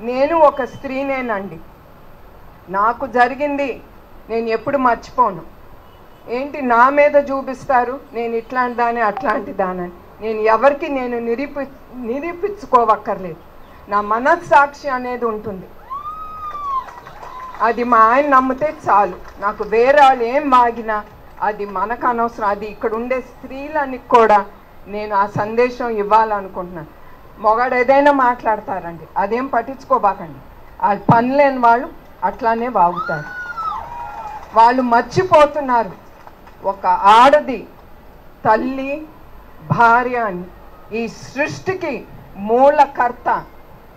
నేను ఒక స్త్రీనేనండి. నాకు జరిగింది నేను ఎప్పుడు మర్చిపోను. ఏంటి నా మీద చూపిస్తారు? నేను ఇట్లాంటి దాని అట్లాంటి దానని. నేను ఎవరికి నేను నిరూపి నిరూపించుకోవక్కర్లేదు. నా మనస్సాక్షి అనేది ఉంటుంది. అది మా ఆయన నమ్మితే చాలు. నాకు వేరే వాళ్ళు ఏం వాగినా అది మనకు అనవసరం. అది ఇక్కడ ఉండే స్త్రీలని కూడా నేను ఆ సందేశం ఇవ్వాలనుకుంటున్నాను. మొగాడు ఏదైనా మాట్లాడతారండి. అదేం పట్టించుకోబాకండి. వాళ్ళు పని లేని వాళ్ళు అట్లానే వాగుతారు. వాళ్ళు మర్చిపోతున్నారు. ఒక ఆడది తల్లి భార్య అని ఈ సృష్టికి మూలకర్త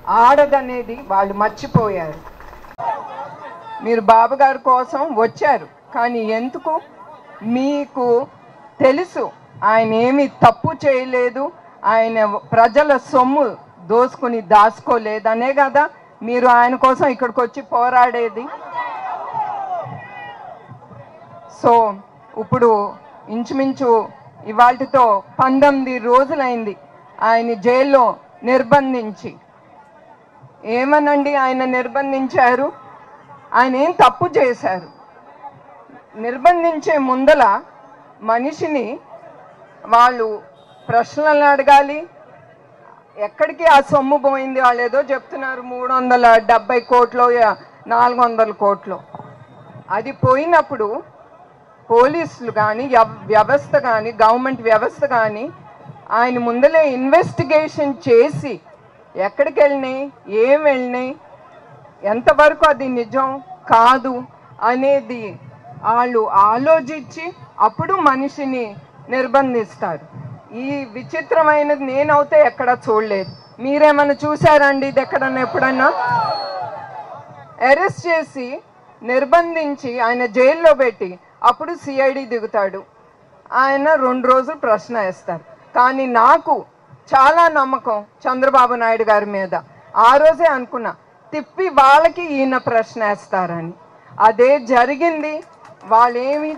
ఆడదనేది వాళ్ళు మర్చిపోయారు. మీరు బాబు గారి కోసం వచ్చారు. కానీ ఎందుకు? మీకు తెలుసు. ఆయన ఏమి తప్పు చేయలేదు. ఆయన ప్రజల సొమ్ము దోసుకుని దాచుకోలేదనే కదా మీరు ఆయన కోసం ఇక్కడికి వచ్చి పోరాడేది. సో ఇప్పుడు ఇంచుమించు ఇవాటితో పంతొమ్మిది రోజులైంది ఆయన జైల్లో నిర్బంధించి. ఏమనండి ఆయన నిర్బంధించారు? ఆయన ఏం తప్పు చేశారు? నిర్బంధించే ముందల మనిషిని వాళ్ళు ప్రశ్నలను అడగాలి. ఎక్కడికి ఆ సొమ్ము పోయింది వాళ్ళు ఏదో చెప్తున్నారు మూడు వందల డెబ్బై కోట్లు నాలుగు వందల కోట్లు. అది పోయినప్పుడు పోలీసులు కానీ వ్యవస్థ కానీ గవర్నమెంట్ వ్యవస్థ కానీ ఆయన ముందలే ఇన్వెస్టిగేషన్ చేసి ఎక్కడికి వెళ్ళినాయి ఏం వెళ్ళినాయి ఎంతవరకు అది నిజం కాదు అనేది వాళ్ళు ఆలోచించి అప్పుడు మనిషిని నిర్బంధిస్తారు. ఈ విచిత్రమైనది నేనైతే ఎక్కడ చూడలేదు. మీరేమన్నా చూసారండి ఇది ఎక్కడన్నా ఎప్పుడన్నా? అరెస్ట్ చేసి నిర్బంధించి ఆయన జైల్లో పెట్టి అప్పుడు సిఐడి దిగుతాడు. ఆయన రెండు రోజులు ప్రశ్న వేస్తారు. కానీ నాకు చాలా నమ్మకం చంద్రబాబు నాయుడు గారి మీద. ఆ రోజే అనుకున్నా తిప్పి వాళ్ళకి ఈయన ప్రశ్న వేస్తారని. అదే జరిగింది. వాళ్ళేమి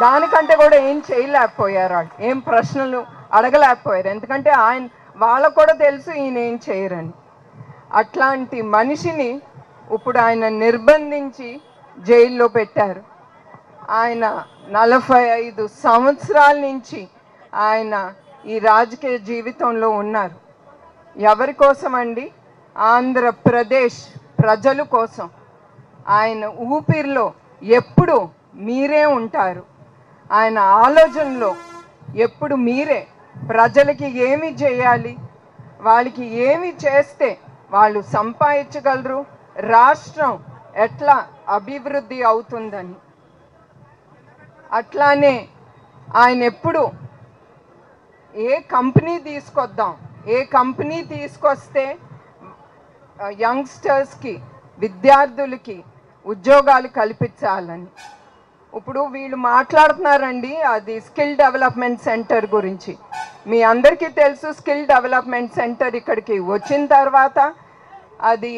దానికంటే కూడా ఏం చేయలేకపోయారు ఏం ప్రశ్నలు అడగలేకపోయారు. ఎందుకంటే ఆయన వాళ్ళకు కూడా తెలుసు ఈయన ఏం చేయరని. అట్లాంటి మనిషిని ఇప్పుడు ఆయన నిర్బంధించి జైల్లో పెట్టారు. ఆయన నలభై ఐదు సంవత్సరాల నుంచి ఆయన ఈ రాజకీయ జీవితంలో ఉన్నారు. ఎవరి కోసం అండి? ఆంధ్రప్రదేశ్ ప్రజలు కోసం. ఆయన ఊపిరిలో ఎప్పుడు మీరే ఉంటారు. ఆయన ఆలోచనలో ఎప్పుడు మీరే ప్రజలకి ఏమి చేయాలి? వాళ్ళకి ఏమి చేస్తే వాళ్ళు సంపాదించగలరు? రాష్ట్రం ఎట్లా అభివృద్ధి అవుతుందని. అట్లానే ఆయన ఎప్పుడు ఏ కంపెనీ తీసుకొద్దాం? ఏ కంపెనీ తీసుకొస్తే యంగ్స్టర్స్కి విద్యార్థులకి ఉద్యోగాలు కల్పించాలని. ఇప్పుడు వీళ్ళు మాట్లాడుతున్నారండి అది స్కిల్ డెవలప్మెంట్ సెంటర్ గురించి. మీ అందరికీ తెలుసు స్కిల్ డెవలప్మెంట్ సెంటర్ ఇక్కడికి వచ్చిన తర్వాత అది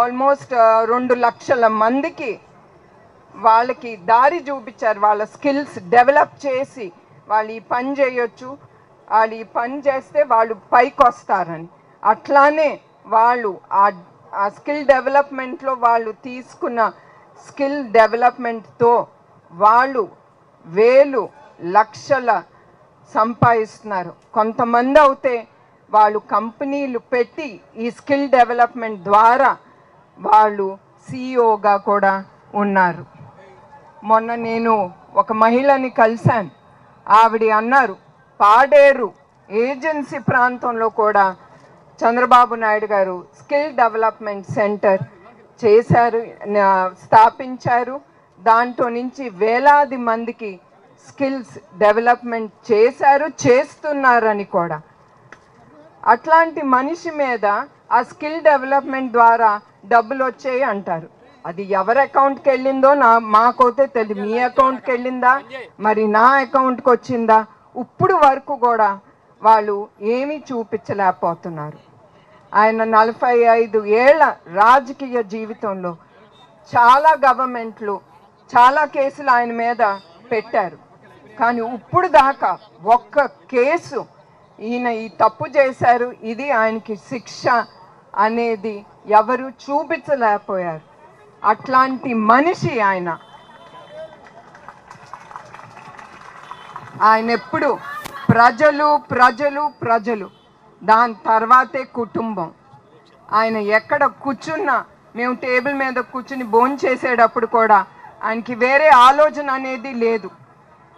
ఆల్మోస్ట్ రెండు లక్షల మందికి వాళ్ళకి దారి చూపించారు. వాళ్ళ స్కిల్స్ డెవలప్ చేసి వాళ్ళు ఈ పని చేయొచ్చు. వాళ్ళు ఈ పని చేస్తే వాళ్ళు పైకి వస్తారని అట్లానే వాళ్ళు ఆ ఆ స్కిల్ డెవలప్మెంట్లో వాళ్ళు తీసుకున్న స్కిల్ డెవలప్మెంట్తో వాళ్ళు వేలు లక్షల సంపాదిస్తున్నారు. కొంతమంది అయితే వాళ్ళు కంపెనీలు పెట్టి ఈ స్కిల్ డెవలప్మెంట్ ద్వారా వాళ్ళు సిఇఓగా కూడా ఉన్నారు. మొన్న నేను ఒక మహిళని కలిశాను. ఆవిడ అన్నారు పాడేరు ఏజెన్సీ ప్రాంతంలో కూడా చంద్రబాబు నాయుడు గారు స్కిల్ డెవలప్మెంట్ సెంటర్ చేశారు స్థాపించారు. దాంట్లో నుంచి వేలాది మందికి స్కిల్స్ డెవలప్మెంట్ చేశారు చేస్తున్నారని కూడా. అట్లాంటి మనిషి మీద ఆ స్కిల్ డెవలప్మెంట్ ద్వారా డబ్బులు వచ్చాయి అంటారు. అది ఎవరి అకౌంట్కి వెళ్ళిందో నా మాకైతే తెలియదు మీ అకౌంట్కి వెళ్ళిందా? మరి నా అకౌంట్కి వచ్చిందా? ఇప్పుడు వరకు కూడా వాళ్ళు ఏమీ చూపించలేకపోతున్నారు. ఆయన నలభై ఐదు ఏళ్ళ రాజకీయ జీవితంలో చాలా గవర్నమెంట్లు చాలా కేసులు ఆయన మీద పెట్టారు. కానీ ఇప్పుడు దాకా ఒక్క కేసు ఈయన ఈ తప్పు చేశారు ఇది ఆయనకి శిక్ష అనేది ఎవరు చూపించలేకపోయారు. అట్లాంటి మనిషి ఆయన. ఆయన ఎప్పుడు ప్రజలు ప్రజలు ప్రజలు. దాని తర్వాతే కుటుంబం. ఆయన ఎక్కడ కూర్చున్నా మేము టేబుల్ మీద కూర్చుని భోంచేసేటప్పుడు కూడా ఆయనకి వేరే ఆలోచన అనేది లేదు.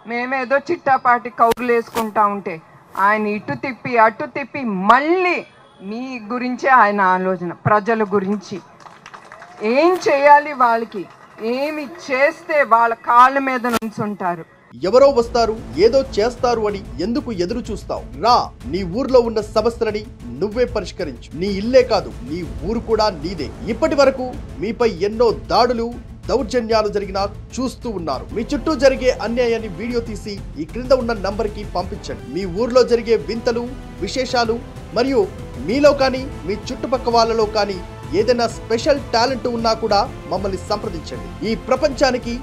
మేమేదో చిట్టాపాటి కౌరులు వేసుకుంటా ఉంటే ఆయన ఇటు తిప్పి అటు తిప్పి మళ్ళీ మీ గురించే ఆయన ఆలోచన ప్రజల గురించి. ఏం చేయాలి వాళ్ళకి? ఏమి చేస్తే వాళ్ళ కాళ్ళ మీద నుంచుంటారు? ఎవరో వస్తారు ఏదో చేస్తారు అని ఎందుకు ఎదురు చూస్తావు? రా నీ ఊర్లో ఉన్న సమస్యలని నువ్వే పరిష్కరించు. నీ ఇల్లే కాదు నీ ఊరు కూడా నీదే. ఇప్పటి వరకు మీపై ఎన్నో దాడులు దౌర్జన్యాలు జరిగినా చూస్తూ ఉన్నారు. మీ చుట్టూ జరిగే అన్యాయాన్ని వీడియో తీసి ఈ క్రింద ఉన్న నంబర్కి పంపించండి. మీ ఊర్లో జరిగే వింతలు విశేషాలు మరియు మీలో కానీ మీ చుట్టుపక్క వాళ్ళలో కానీ ఏదైనా స్పెషల్ టాలెంట్ ఉన్నా కూడా మమ్మల్ని సంప్రదించండి. ఈ ప్రపంచానికి